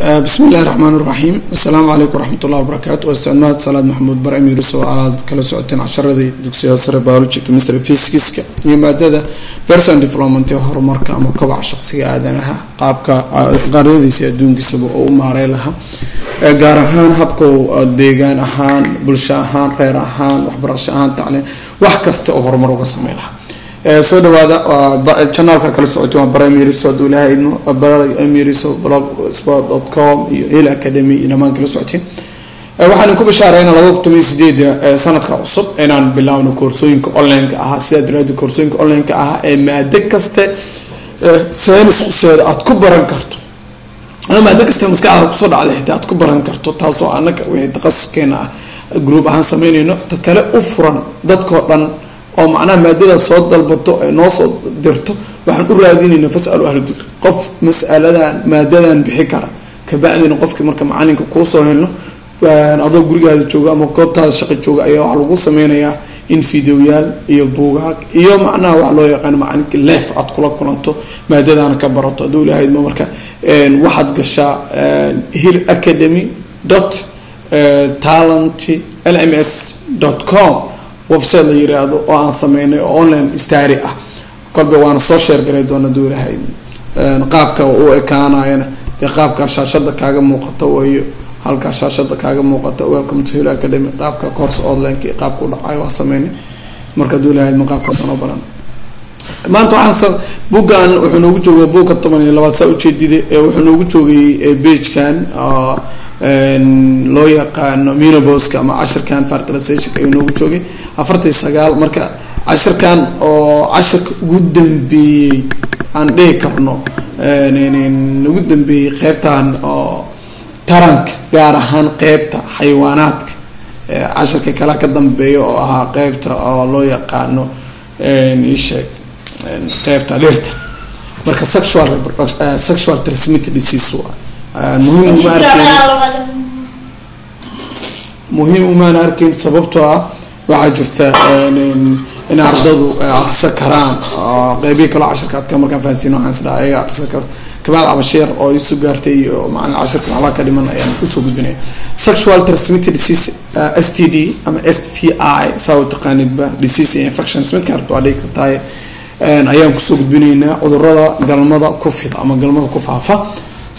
bismi illahi raxmaan iraxiim assalaamu calaykum waraxmat ullahi wabarakaatu waa isticmaad salaad maxamuud bar emiruso alaad kala socoteen casharadii dugsiga sare biology chemistry physicska iyo maadada person development ee horumarka ama kobaca shaqsiga aadanaha qaabka qaryadiisa adduunkiisaba oo u maarey lahaa. Gaar ahaan habka deegaan ahaan bulsho ahaan reer ahaan waxbarasho ahaan tacliin wax kasta oo horumar uga sameyn lahaa soo dhawaada janaalka kala socotay waa brimiriso haduu ilahay idmo brimiriso blog sport dot com iyo hill academy iyo dhamaan kala socotiin. Waxaan ku bishaareynaa laba toban sideeda sanadka cusub inaan bilaawno koorsooyinka online-ka ahaa. Sidaa daraadi koorsooyinka online-ka ahaa ee maado kaste saynis quseeda aada ku baran karto. Ama maado kaste maskaxda ku soo dhacda xitaa aad ku baran karto taasoo anaga wixii takhasuskeena ah group ahaan sameynayno ta kale u furan dadkao dhan oo macnaha maadada soo dalbato ee noo soo dirto waxaan u raadinayna fasalu ahlu dikr. Qof masaladan maadadan bixi kara. Kabacdina qofkii marka macalinka kuusoo helno adoo gurigaada jooga ama goobtaada shaqa jooga ayaa waxaa lagu sameynayaa in videoyaal iyo buugaag iyo macnaha waxa loo yaqaan macalinka leef aad kula kulanto maadadana ka barato. Hadduu ilahaydma marka waxaad gashaa hill academy dot talent l m s dot com website la yiraahdo oo aan sameynay oo online stari ah. Kolba waana soo sheergaray doona duulahay qaabka u ekaanayana dee qaabka shaashada kaaga muuqata wayo halkaa shaashada kaaga muuqata welcome to hill academy. Qaabka course online-ka qaabka u dhacayo waa sameynay. Marka duulahay ma qaabkaas baran. Maanta waxaan buggan wuxuu noogu joogay buugka toban iyo labaad saa ujeedida wuxuu noogu joogay bagekan loo yaqaano minoboska ama cashirkan fertilization ayuu noogu joogay. Afartan sagaal marka cashirkan oo cashirka ugu dambeeyey aan dhihi karno ugu dambeeyey qeybtan oo taranka gaar ahaan qeybta xayawaanaadka cashirka kale ka dambeeya oo ahaa qeybta oo loo yaqaano isheeg qeybta dhirta marka sexual sexual transmitted disease waa muhiim uma arkeyn muhiim umaan arkeyn sababtoo ah waxaa jirta in ardadu akrisan karaan. Qeybihi kaloo cashirka adka markaan fahansiin waxaan isdhaha ayaga akrisan karo kabacd cabasheer oo isu gaartay iyo macalin cashirka waxbaa ka dhiman ayaan u soo gudbinaya sexual transmitted disease s t d ama s t i saa u taqaanidba disease iyo infections. Midka rabto waa dhigi kartaay ayaan ku soo gudbinaynaa cudurrada galmada ku fida ama galmada ku faafa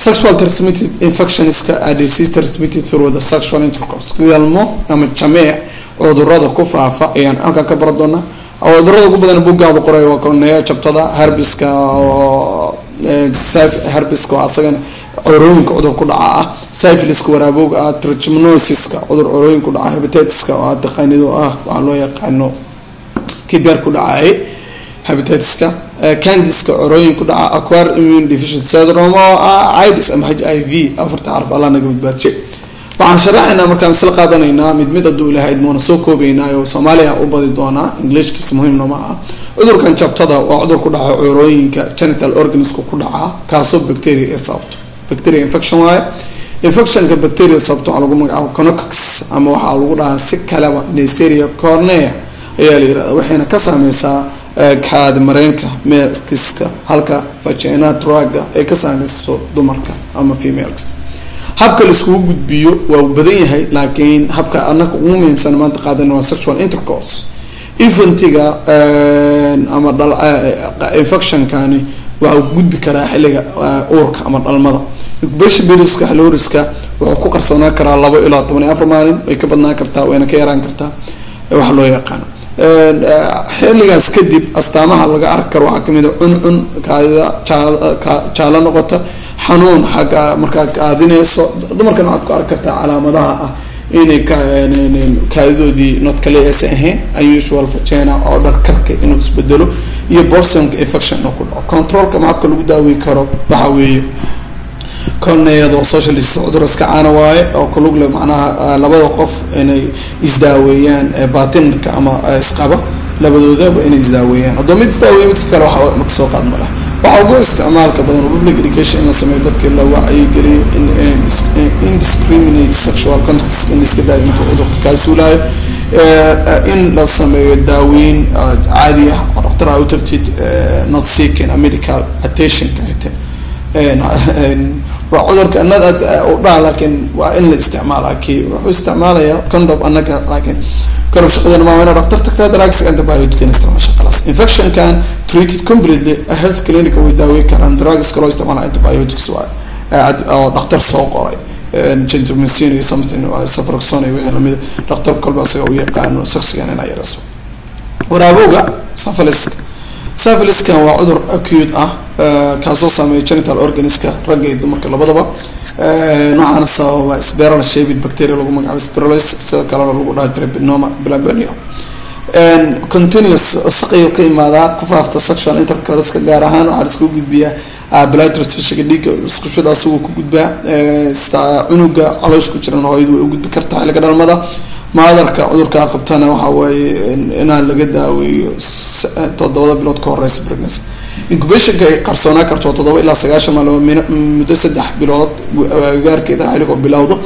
sexual transmitted infectionska are disease transmitted through the sexual intercourse. Galmo ama jameec cudurrada ku faafa ayaan halkan ka baran doonaa. Cudurada ugu badan bugaada qoray waa koneya jabtada herbiska herbiska oo asagana corooyinka cudur ku dhaca ah syphiliska waraabowga ah trichmonosiska cudur corooyin ku dhaca habitatiska oo aad taqaanid oo ah waxaa loo yaqaano kibeer ku dhacay habitatiska candiska corooyin ku dhaca aquar immune deficient syndrome oo ah ama h i v afarta xarf allah naga badbaadshe waxaan sharaxaynaa markaan isla qaadanaynaa mid mid hadduu ilahayd moona soo koobaynaa oo soomaaliya u badi doonaa englishkiisa muhiimna ma ah cudurkan jabtada waa cudur ku dhaca corooyinka genital organisku ku dhaca kaasoo bacteria ee sababto. Bacteria infection waaye. Infectionka bacteria sababto waxaa lagu magacaabo conocox ama waxaa lagu dhahaa si kaleba neseria cornea ayaa la yirahda waxayna ka saameysaa kaadi mareenka meelkiska halka vagina traga ay ka saameyso dumarka ama females. Habka la iskugu gudbiyo waa badan yahay laakiin habka anaka ugu muhiimsan maanta qaadan waa sexual intercourse. Infantga ama infectionkani waxau gudbi karaa xilliga uurka ama dhalmada. Incubation periodska haloriska wuxuu ku qarsoonaan karaa labo ilaa toban iyo afar maalin way ka badnaan kartaa wayna ka yaraan kartaa waxa loo yaqaano xilligaas kadib astaamaha laga arki karo waxaa ka mid a cuncun kaadida jaalo noqota xanuun xagga markaad kaadinayso dumarkana waxaad ku arki kartaa calaamadaha ah inay kaadidoodii nodkaleesa ahayn unusual vagina oo dharkarka inuu isbedelo iyo borsonka infection inuu ku dhaco. Controlka maabka lagu daaweyi karo? Waxa weeye corneada oo social disease cudur iska caana waaye oo kalugle macnaha labada qof inay isdaaweeyaan batinka ama isqaba labadoodaba inay isdaaweeyaan. Haddoo mid isdaaweeya midka kale waxa maka soo qaad ma leh waxaa ugu isticmaalka badan public education in la sameeyo dadka la wacyigeliyo indiscriminate sexual contacts in iska daayo intuu cudurka kaa in la sameeyo daaweyn caadi ah oo u tagtid not seeking medical attentionka hite waa cudurka anad u dhaa laakiin waa in la isticmaala kii wuxuu isticmaalaya condom anaga laakiin garab shaqadeena maa ina dhaktar tagtaa drugs antibiotic isticmaasha khalaas. Infectionkan treated completely health clinic way daawey karaan. Drugs loo isticmaala antibiotics waa oo dhaktar soo qoray. Gentamicin something safroxon iyo wixii lamida dhaktar kolba isaga yaqaano saksigan inaa yarayso waraabowga syphiliska syphiliskan waa cudur acute ah kaasoo saameeya genital organiska ragga iyo dumarka labadaba. Waxaana sababa spiral shaped bacteria lagu magacaabo. Spiralosis sida kalena lagu dhaha tribinoma blabenio continuous wasaqayo ka imaadaa kufaafta sexual intercourska gaar ahaan waxaa la isku gudbiyaa bladros fishiga dhiigga iskushada asagoo ku gudbaa. Cunuga caloosh ku jiran hooyadu way u gudbi kartaa xilliga dhalmada maadarka cudurkaa qabtana waxa waaye inaan laga daaweeyo todobada bilood ka horeysa pregnancy. Incubationka ay qarsoonaa karto toddoba ilaa sagaashan maalmood muddo saddex bilood gaarkeeda xilligo bilowdo.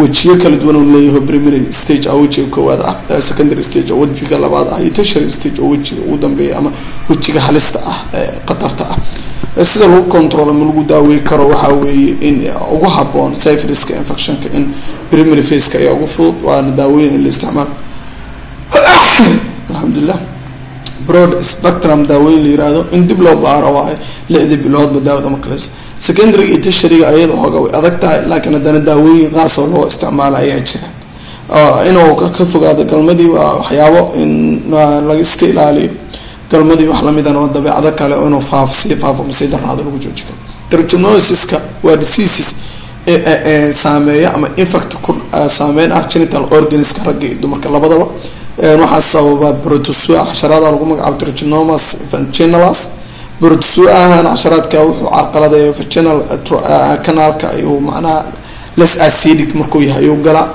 Wejiyo kala duwan oo leeyahay primary stage oo wejiga koowaad ah secondary stage oo wejiga labaad ah iyo tertiary stage oo wejiga ugu dambeeya ama wejiga halista ah khatarta ah sida lagu control ama lagu daawey karo waxaa weeye in ugu haboon syphiliska infectionka in primary faceka ayaa ugu fudud waana daaweyn in la isticmaalo. Alxamdulilah broad spectrum daaweyn la yiraahdo in dib loo baaro waayo lixdii biloodba daawada markales secondary iyo tashariga ayada xooga way adag tahay laakiin haddana daawooyin qaasoo loo isticmaalo ayaa jira. Inuu ka fogaado galmadii waa waxyaabo in laga iska ilaaliyo galmadii wax lamidana oo dabeecado kale inuu faaf sii faafo darnaado lagu jooji karo waa diseases saameeya ama infect ku saameyn ah genital organiska ragga iyo dumarka labadaba. Waxaa sababa brotosua xasharaada lagu magacaabo trichinomas vaginalis. Brotosua-ahan xasharaadka wuxuu carqaladeeya vaginal canaalka ayuu macnaha less acidic markuu yahay ayuu galaa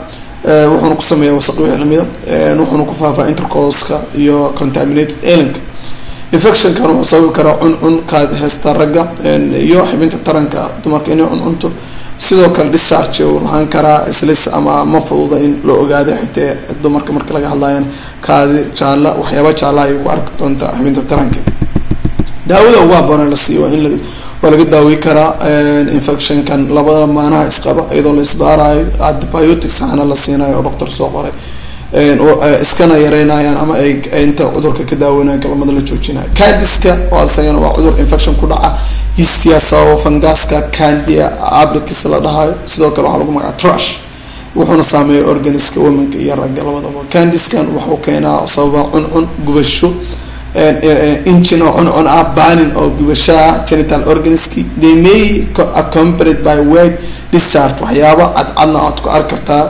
wuxuuna ku sameeya wasaq wixii lamida wuxuuna ku faafaa intercoska iyo contaminated elinka infectionkan wuxuu sababi karaa cuncun kaad heesta ragga iyo xibinta taranka dumarka inay cuncunto sidoo kale discharge uu lahaan karaa islis ama ma fududa in la ogaado xitee dumarka marka laga hadlayan. Kaadi jaala waxyaaba jaala ay ku arki doontaa xibinta taranka. Daawada ugu haboona la siiyo waa in waa laga daawey karaa infectionkan labada maanaha isqaba iyadoo la isbaarayo antibiotics ahna la siinayo oo doctor soo qoray iskana yareynayaan ama ay inta cudurka ka daaweynayan galmada la joojinayo candiska oo isagana waa cudur infection ku dhaca yeastia sababo fangaska candia abrikis la dhahayo sidoo kale waxaa lagu magaca trush wuxuuna saameeya organiska womanka iyo ragga labadaba. Candiskan wuxuu keenaa sababa cuncun gubasho engine oo cuncun ah banin oo gubashaha genital organiski they may accompanied by weight discharge waxyaaba cadcadna aad ku arki kartaa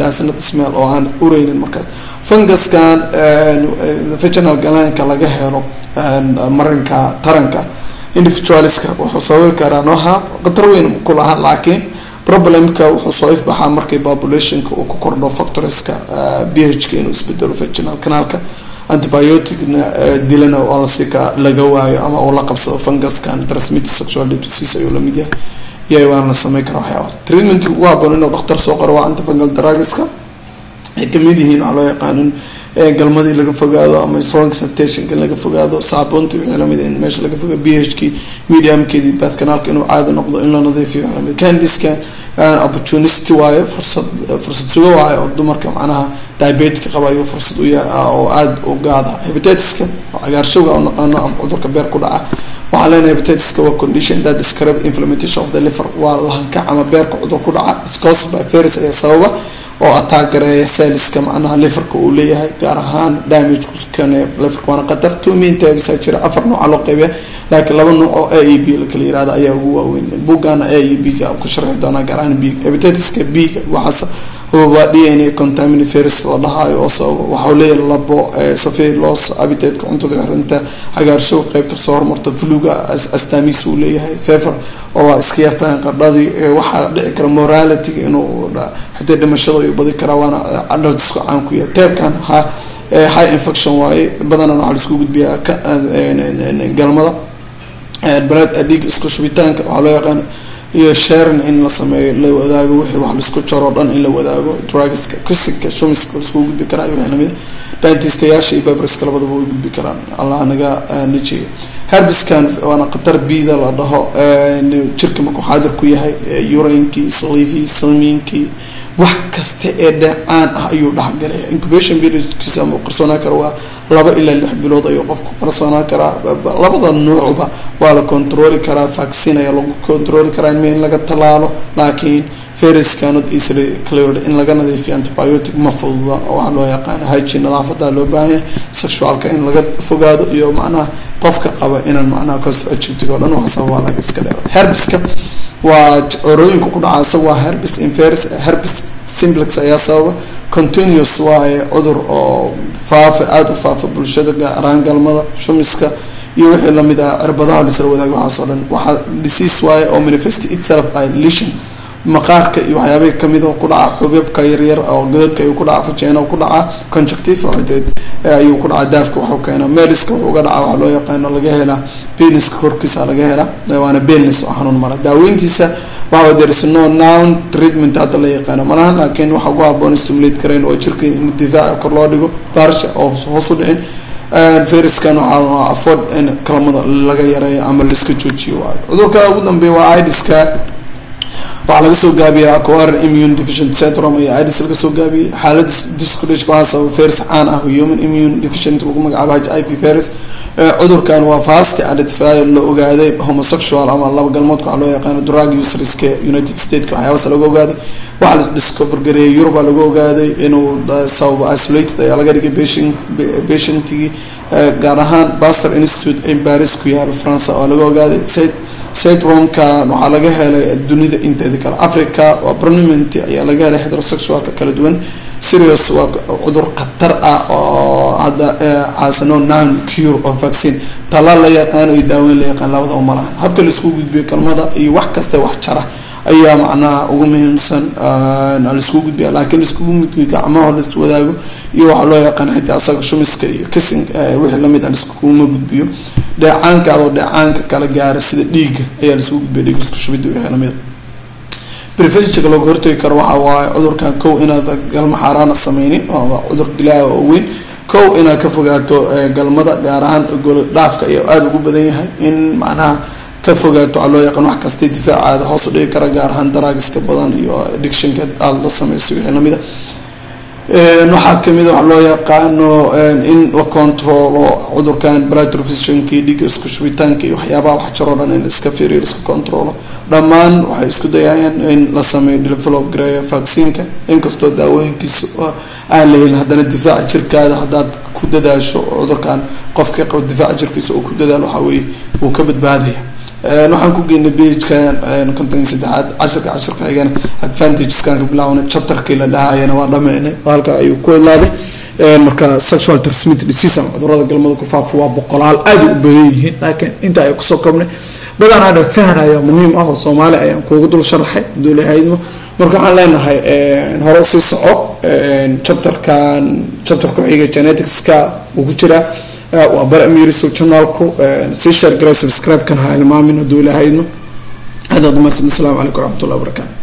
dansnat smell oo aan ureynin markaas. Funguskan vaginal galaanka laga helo marinka taranka individualiska wuxuu sababi karaa nooha khatar weyn ku lahaa laakiin problemka wuxuu soo ifbaxaa markay populationka uu ku kordho factorieska b h ka inuu isbedelo vaginal canaalka antibioticna dilana waa la sii ka laga waayo ama uu la qabsado funguskan transmitted sexual disease ayuu la mid yahay yahay waana la sameyn karaa waxyaabaas treatmentka ugu haboon inuu dhakhtar soo qoro waa antifungal drugiska ay ka mid yihiin waxaa loo yaqaanin galmadii laga fogaado ama strong sanitation in laga fogaado saabuunta wixii la mid in meesha laga fogaado b h k mediumkeedii bath canaalka inuu caadi noqdo in la nadiifiyo wixii la mid candiska opportunity waayo fursad fursad sugo waayo oo dumarka macnaha diabetica qaba ayuu fursad u yahay oo aada u gaada hepatitiska oo cagaarshowga oo ama cudurka beer ku dhaca waxaa leenahay hepatitiska waa condition that describe inflammation of the liver. Waa lahankac ama beerka cudur ku dhaca. Is caused by virus ayaa sababa oo attack gareeya celliska macnaha liverka uu leeyahay gaar ahaan damage kuskane liverka. Waana qatar two main types jira. Afar nooca loo qeybiya laakiin laba nooc oo a e b lakala yiraahdo ayaa ugu waaweyn. Buugana a e b ga ku sharxi doonaa gaar ahaan b hepatitiska b. Ga waxaas hubaba d n a contamin virus la dhahayo oo sababa waxau leeyahay labo safir loos abitatka cuntada xirinta cagaarshow qeybta soo hormarta fluga astaamiis uu leeyahay fever oo iska yartaan qardhadii waxaa dhici kara moralityga inuu xitaa dhimashada ayuu badi karaa waana adhaltisku caan ku yahay. Teebkan ha high infection waaye badanaa waxaa la isku gudbiyaa galmada. Baled dhiig isku shubitaanka waxaa loo yaqaan iyo sharing in la sameeyo la wadaago wixii wax la isku jaro dhan in la wadaago. Drugska kusiga shumiska laiskugu gudbi karaa iyo wixii la mid dentistayaasha iyo bibriska labadaba way gudbi karaan. Allah naga najiyo herbiskan waana khatar bida la dhaho jirka markuu xaadir ku yahay urinkii saliifii samiinkii wax kasta ee dheecaan ah ayuu dhexgalaya incubation periodkiisa ama qarsoonaan kara waa laba ilaa lix bilood ayuu qofku qarsoonaan karaa. Labada nuucba waa la controli karaa vaccine ayaa lagu controli karaa in laga tallaalo laakiin fariskanod easily cleared in laga nadiifiyo antibiotic ma fududa oo waxaa loo yaqaano hygiene nadaafada loo baahan yahay sexualka in laga fogaado iyo macnaha qofka qaba inaan macnaha oo dhan wax sababa laga iska dheero herbiska waa corooyinka ku dhaca isaga waa herbis inferis herbis simplex ayaa sababa. Continuous waaye cudur oo faafa aada u faafa bulshada gaaraan galmada shumiska iyo wixii la mid ah cirbadaha lisla wadaag waxaas oo dhan. Waxaa disease waaye oo manifest itself by lesion maqaarka iyo waxyaabah ka mid ku dhaca xubabka yaryar oo godadka ayuu ku dhaca fajeena ku dhaca conjuctive deed ayuu ku dhaca daafka waxuu keena meliska wuxuu ga dhaca waxaa loo yaqaano laga helaa beniska korkiisa laga helaa waana benis oo xanuun mara. Daaweyntiisa waxaa there is no noun treatment hadda la yaqaano. Malaha laakiin waxaa ku haboon stimulate karayn oo jirka difaaca kor loo dhigo baarsha oo hoos u dhicin fariskan waxaa afford in kalamada laga yareeyo ama laiska joojiyo. Waayo cudurka ugu dambeeya waa idiska waxaa laga soo gaabiyay acquire immune deficient syndrome iyo ids laga soo gaabiyey xaalada discudh waxaa sababa virus caan ah human immune deficient lagu magacaabo h i v virus cudurkan waa fast identifier la ogaaday homosexual ama laba galmoodka waxaa loo yaqaano drug userska united stateska waxyaabas laga ogaaday waxaa la discover gareeyay yuruba laga ogaaday inuu sababo isolated ayaa laga dhigay patient patientigii gaar ahaan baster institute in paris ku yaalo france waa laga ogaaday syndromkan waxaa laga helay dunida inteeda kale africa waa prominent ayaa laga helay heterosexualka kala duwan. Serious waa cudur khatar ah oo hadda xaasano non cure of vaccine. Talaal la yaqaano iyo daaweyn la yaqaan labadaba malahan habka la isku gudbiyo kalmada iyo wax kasta wax jara ayaa macnaha ugu muhiimsan la isku gudbiya. Laakiin laiskugu gudbiyo gacmaha lais wadaago iyo waxaa loo yaqaan xitaa asaga shumiska iyo kissing wixii la mid ah laiskuguma gudbiyo dheecaanka adoo dheecaanka kala gaara sida dhiigga ayaa la isku gudbiya dhiig isku shubida wixii la mid preventionka looga hortagi karo waxa waaye cudurkan kow inaad galma xaaraana sameynin waa cudur dilaa oo weyn. Kow inaad ka fogaato galmada gaar ahaan gol dhaafka ayaa aada ugu badan yahay in macnaha ka fogaato waxaa loo yaqaan wax kastay difaacaada hoos u dhigi kara gaar ahaan daraagiska badan iyo addictionka aada la sameyso wixii lamida waxaa ka mid a waxaa loo yaqaano in la controlo cudurkan blatrofisionki dhiiga isku shubitaanka iyo waxyaabaha wax jaroo dhan in iska fiiriyo iska controlo. Dhammaan waxay isku dayayaan in la sameeyo develop gareeyo vaccineka inkastoo daawooyinkiisa aan la helin haddana difaaca jirkaada haddaad ku dadaasho cudurkan qofka qaba difaaca jirkiisa uu ku dadaalo waxaa weye wuu ka badbaadaya waxaan ku geynay bkan konton saddexaad cashirka cashirka xigana advantageskan ka bilaabana chapterkii la dhahayana waa dhameynay halka ayuu ku idlaaday marka sexual transmitted disease ama cudurrada galmada ku faafa waa boqolaal aada u badan yihiin laakiin inta ay ku soo kabnay. Badan aadhan fahanaya muhiim ah oo soomaali ayaan kuuga dul sharaxay duulahaydmo marka waxaan leenahay hore u sii soco chapterkan chapter ku xiga geneticska uu ku jiraa waa bar amirisol journalku sii share garay subscribe kan ha ilmaamin hadduu ilahaydno hadaad umaadsan asalaamu calaykum waraxmatullahi wabarakatu